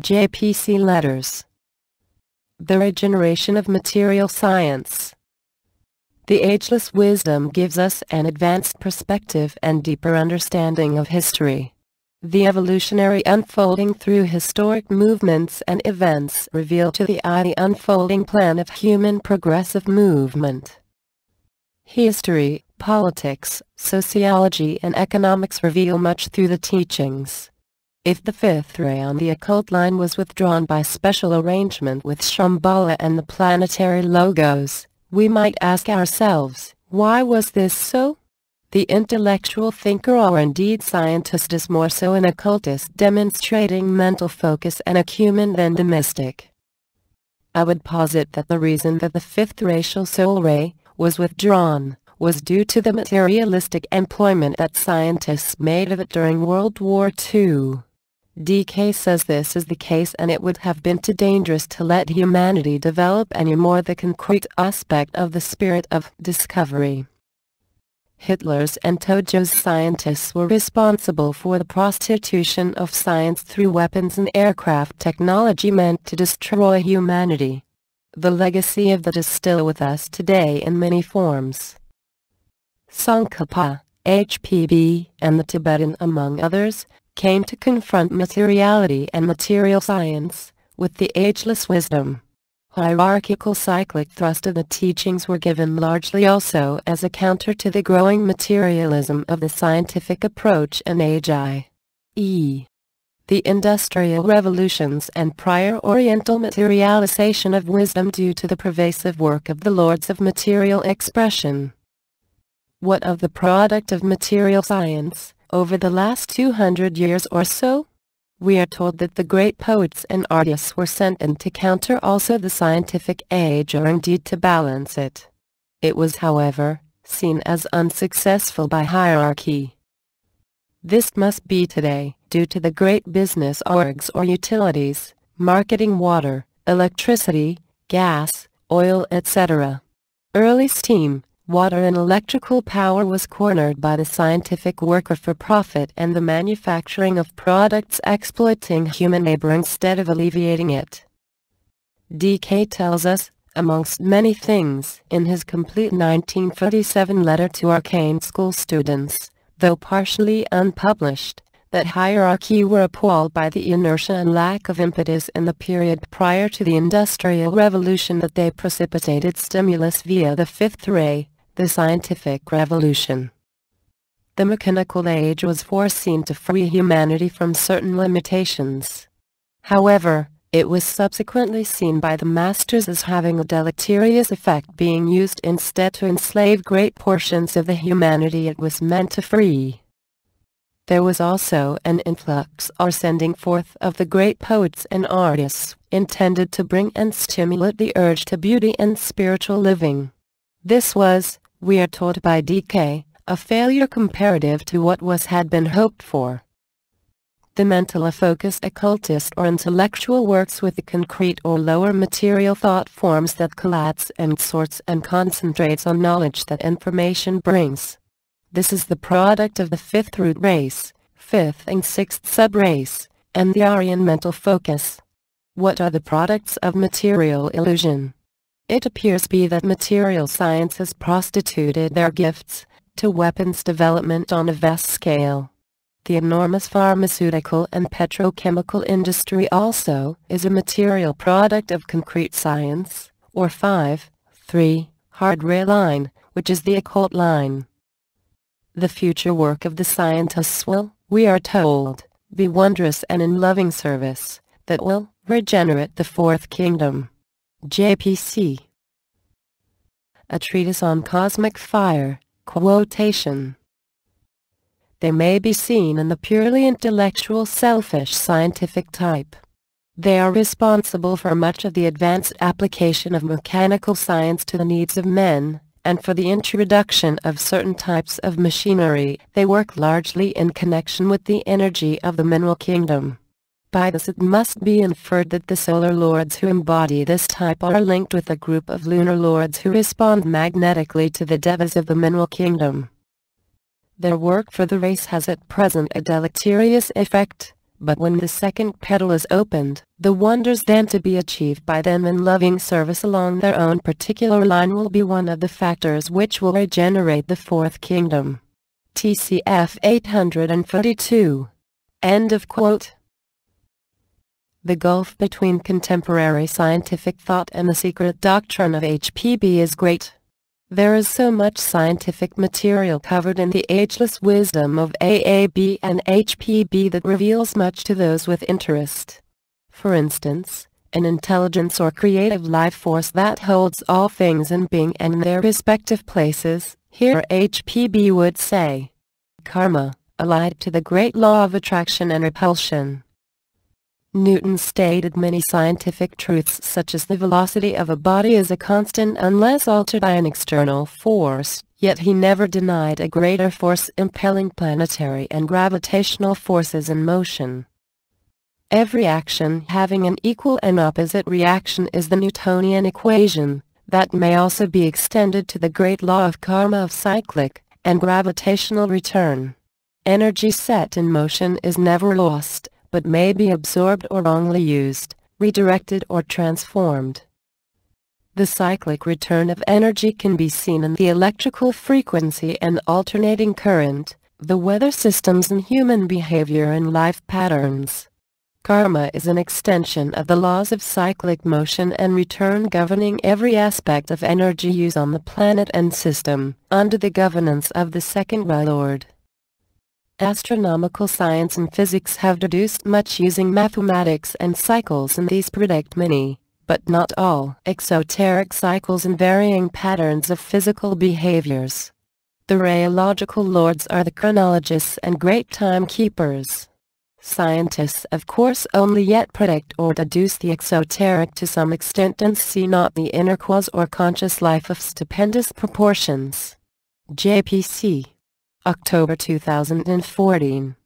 JPC Letters The Regeneration of Material Science The ageless wisdom gives us an advanced perspective and deeper understanding of history. The evolutionary unfolding through historic movements and events reveal to the eye the unfolding plan of human progressive movement. History, politics, sociology and economics reveal much through the teachings. If the fifth ray on the occult line was withdrawn by special arrangement with Shamballa and the planetary logos, we might ask ourselves, why was this so? The intellectual thinker or indeed scientist is more so an occultist demonstrating mental focus and acumen than the mystic. I would posit that the reason that the fifth racial soul ray was withdrawn was due to the materialistic employment that scientists made of it during World War II. DK says this is the case and it would have been too dangerous to let humanity develop any more the concrete aspect of the spirit of discovery. Hitler's and Tojo's scientists were responsible for the prostitution of science through weapons and aircraft technology meant to destroy humanity. The legacy of that is still with us today in many forms. Tsongkhapa, HPB, and the Tibetan among others, came to confront materiality and material science, with the ageless wisdom hierarchical cyclic thrust of the teachings were given largely also as a counter to the growing materialism of the scientific approach and agi. E. The industrial revolutions and prior oriental materialization of wisdom due to the pervasive work of the lords of material expression. What of the product of material science, over the last 200 years or so? we are told that the great poets and artists were sent in to counter also the scientific age or indeed to balance it. It was however, seen as unsuccessful by hierarchy. This must be today, due to the great business orgs or utilities, marketing water, electricity, gas, oil etc. Early steam, water and electrical power was cornered by the scientific worker for profit and the manufacturing of products exploiting human labor instead of alleviating it. DK tells us, amongst many things, in his complete 1937 letter to arcane school students, though partially unpublished, that hierarchy were appalled by the inertia and lack of impetus in the period prior to the Industrial Revolution that they precipitated stimulus via the fifth ray, the scientific revolution. The mechanical age was foreseen to free humanity from certain limitations. However, it was subsequently seen by the masters as having a deleterious effect being used instead to enslave great portions of the humanity it was meant to free. There was also an influx or sending forth of the great poets and artists, intended to bring and stimulate the urge to beauty and spiritual living. This was, we are told by DK, a failure comparative to what was had been hoped for. The mental focus occultist or intellectual works with the concrete or lower material thought forms that collates and sorts and concentrates on knowledge that information brings. This is the product of the fifth root race, fifth and sixth sub-race, and the Aryan mental focus. What are the products of material illusion? It appears be that material science has prostituted their gifts to weapons development on a vast scale. The enormous pharmaceutical and petrochemical industry also is a material product of concrete science, or 5, 3, hard ray line, which is the occult line. The future work of the scientists will, we are told, be wondrous and in loving service, that will regenerate the fourth kingdom. JPC. A Treatise on Cosmic Fire, quotation. They may be seen in the purely intellectual selfish scientific type. They are responsible for much of the advanced application of mechanical science to the needs of men, and for the introduction of certain types of machinery. They work largely in connection with the energy of the mineral kingdom. By this it must be inferred that the solar lords who embody this type are linked with a group of lunar lords who respond magnetically to the devas of the mineral kingdom. Their work for the race has at present a deleterious effect, but when the second petal is opened, the wonders then to be achieved by them in loving service along their own particular line will be one of the factors which will regenerate the fourth kingdom. TCF 842. End of quote. The gulf between contemporary scientific thought and the secret doctrine of HPB is great. There is so much scientific material covered in the ageless wisdom of AAB and HPB that reveals much to those with interest. For instance, an intelligence or creative life force that holds all things in being and in their respective places, here HPB would say. Karma, allied to the great law of attraction and repulsion. Newton stated many scientific truths such as the velocity of a body is a constant unless altered by an external force, yet he never denied a greater force impelling planetary and gravitational forces in motion. Every action having an equal and opposite reaction is the Newtonian equation, that may also be extended to the great law of karma of cyclic and gravitational return. Energy set in motion is never lost, but may be absorbed or wrongly used, redirected or transformed. The cyclic return of energy can be seen in the electrical frequency and alternating current, the weather systems and human behavior and life patterns. Karma is an extension of the laws of cyclic motion and return governing every aspect of energy use on the planet and system, under the governance of the second Lord. Astronomical science and physics have deduced much using mathematics and cycles and these predict many, but not all, exoteric cycles and varying patterns of physical behaviors. The rheological lords are the chronologists and great timekeepers. Scientists of course only yet predict or deduce the exoteric to some extent and see not the inner cause or conscious life of stupendous proportions. JPC October 2014